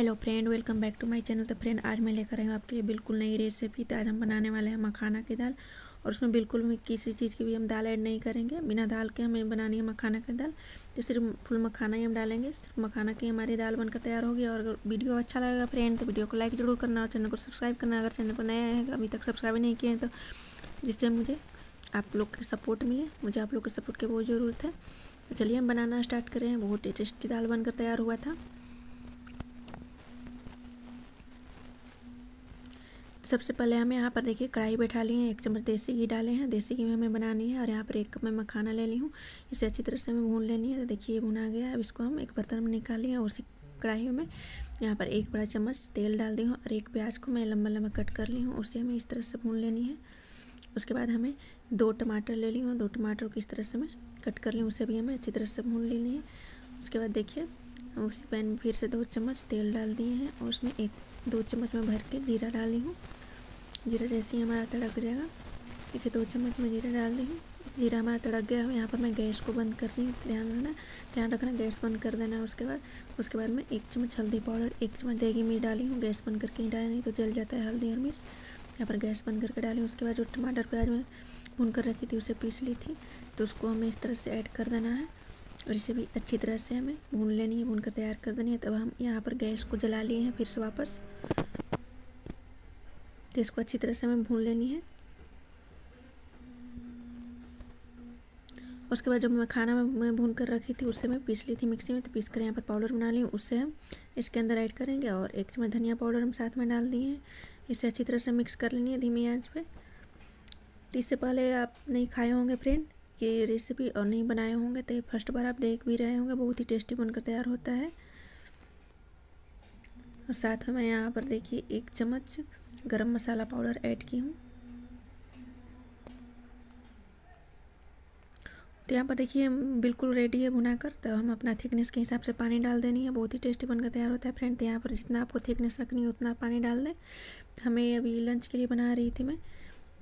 Hello friend welcome back to my channel तो friend आज मैं लेकर आई हूँ आपके लिए बिल्कुल नई रेसिपी तो आज हम बनाने वाले हैं मखाना की दाल। और उसमें बिल्कुल भी किसी चीज़ की भी हम दाल ऐड नहीं करेंगे। बिना दाल के हमें बनानी है मखाना की दाल। तो सिर्फ़ फुल मखाना ही हम डालेंगे। सिर्फ़ मखाना की हमारी दाल बनकर तैयार होगी। और अगर वीडियो अच्छा लगेगा फ्रेंड तो वीडियो को लाइक ज़रूर करना और चैनल को सब्सक्राइब करना। अगर चैनल पर नया है, अभी तक सब्सक्राइब नहीं किए हैं तो जिससे मुझे आप लोग की सपोर्ट मिले। मुझे आप लोग के सपोर्ट की बहुत ज़रूरत है। तो चलिए हम बनाना स्टार्ट करें। बहुत टेस्टी दाल बनकर तैयार हुआ था। सबसे पहले हमें यहाँ पर देखिए, कढ़ाई बैठा ली है, एक चम्मच देसी घी डाले हैं, देसी घी में हमें बनानी है और यहाँ पर एक कप में मखाना ले ली हूँ। इसे अच्छी तरह से हमें भून लेनी है। तो देखिए, ये भुना गया अब इसको हम एक बर्तन में निकाल लिया उसी कढ़ाई में यहाँ पर एक बड़ा चम्मच तेल डाल दी हूँ और एक प्याज को मैं लंबा लंबा कट कर ली हूँ। उसे हमें इस तरह से भून लेनी है। उसके बाद हमें दो टमाटर ले ली हूँ। दो टमाटर को इस तरह से मैं कट कर ली उसे भी हमें अच्छी तरह से भून लेनी है। उसके बाद देखिए उस पैन में फिर से दो चम्मच तेल डाल दिए हैं और उसमें एक, दो चम्मच में भर के जीरा डाली हूँ। जीरा जैसे ही हमारा तड़क जाएगा देखिए दो चम्मच में जीरा डाल दी हूँ जीरा हमारा तड़क गया हो, यहाँ पर मैं गैस को बंद कर रही हूँ, ध्यान रखना ध्यान रखना, गैस बंद कर देना है उसके बाद। उसके बाद मैं एक चम्मच हल्दी पाउडर, एक चम्मच देगी मिर्च डाली हूँ, गैस बंद करके ही डाली, नहीं तो जल जाता है हल्दी और मिर्च। यहाँ पर गैस बंद करके डाली उसके बाद जो टमाटर प्याज में भून कर रखी थी, उसे पीस ली थी तो उसको हमें इस तरह से ऐड कर देना है। और इसे भी अच्छी तरह से हमें भून लेनी है, भून कर तैयार कर देनी है, तब हम यहाँ पर गैस को जला लिए हैं फिर से वापस। तो इसको अच्छी तरह से हमें भून लेनी है। उसके बाद जब मैं खाना में भून कर रखी थी, उससे मैं पीस ली थी मिक्सी में तो पीस कर यहाँ पर पाउडर बना ली। उससे हम इसके अंदर ऐड करेंगे और एक चम्मच धनिया पाउडर हम साथ में डाल दिए हैं। इसे अच्छी तरह से मिक्स कर लेनी है धीमी आँच पे। तो इससे पहले आप नहीं खाए होंगे फ्रेंड ये रेसिपी और नहीं बनाए होंगे तो फ़र्स्ट बार आप देख भी रहे होंगे, बहुत ही टेस्टी बनकर तैयार होता है। और साथ में मैं यहाँ पर देखिए एक चम्मच गरम मसाला पाउडर ऐड की हूँ। तो यहाँ पर देखिए, बिल्कुल रेडी है भुना कर तो हम अपना थिकनेस के हिसाब से पानी डाल देनी है। बहुत ही टेस्टी बनकर तैयार होता है फ्रेंड तो यहाँ पर जितना आपको थिकनेस रखनी है, उतना पानी डाल दें। हमें अभी लंच के लिए बना रही थी मैं।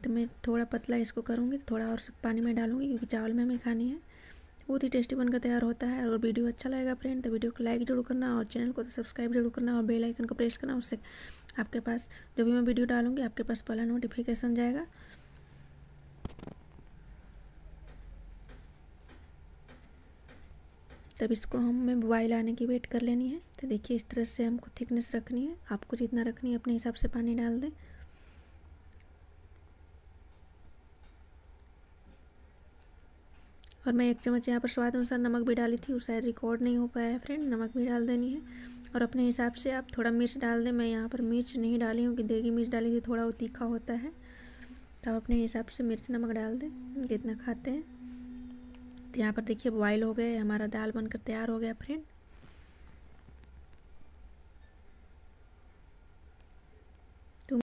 तो मैं थोड़ा पतला इसको करूँगी, थोड़ा और पानी में डालूँगी, क्योंकि चावल में हमें खानी है। बहुत ही टेस्टी बनकर तैयार होता है। अगर वीडियो अच्छा लगेगा फ्रेंड तो वीडियो को लाइक ज़रूर करना और चैनल को तो सब्सक्राइब ज़रूर करना और बेल आइकन को प्रेस करना। उससे आपके पास जो भी मैं वीडियो डालूँगी, आपके पास पहला नोटिफिकेशन जाएगा। तब इसको हमें बॉयल आने की वेट कर लेनी है। तो देखिए, इस तरह से हमको थिकनेस रखनी है। आपको जितना रखनी है, अपने हिसाब से पानी डाल दें। और मैं एक चम्मच यहाँ पर स्वाद अनुसार नमक भी डाली थी उस शायद रिकॉर्ड नहीं हो पाया है फ्रेंड नमक भी डाल देनी है। और अपने हिसाब से आप थोड़ा मिर्च डाल दें, मैं यहाँ पर मिर्च नहीं डाली हूँ कि देगी मिर्च डाली थी, थोड़ा वो तीखा होता है। तो आप अपने हिसाब से मिर्च नमक डाल दें, जितना खाते हैं। तो यहाँ पर देखिए बॉयल हो गए, हमारा दाल बनकर तैयार हो गया फ्रेंड